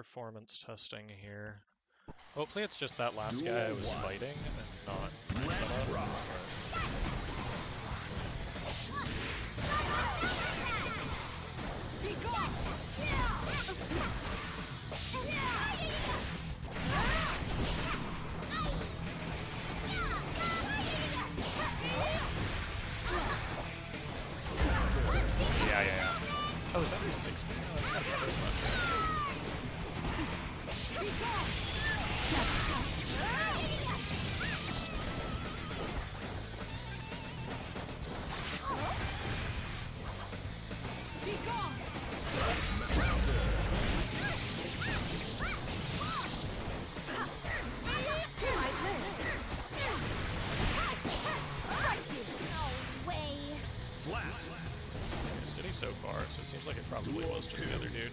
performance testing here. Hopefully it's just that last guy I was fighting and not Misama. Yeah, yeah, yeah. Oh, is that his 6 No, that's gotta be other slash. So far, so it seems like it probably was just the other dude.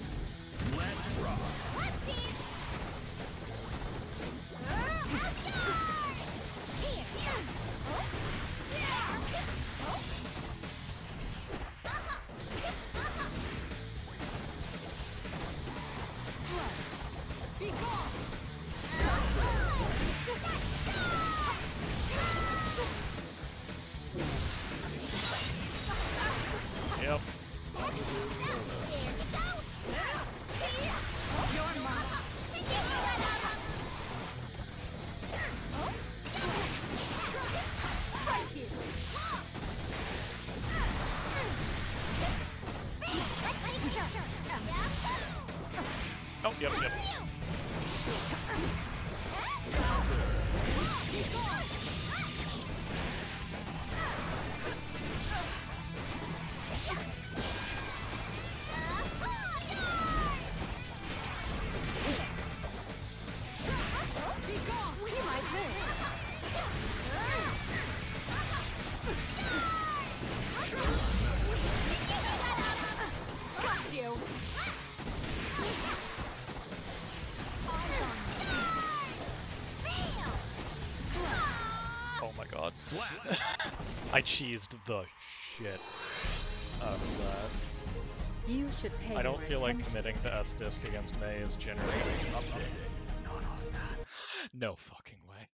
Yep. Oh, yep, yep. Slap. I cheesed the shit out of that. You should pay I don't more feel like committing the S-Disc against May is generating update. None of that. No fucking way.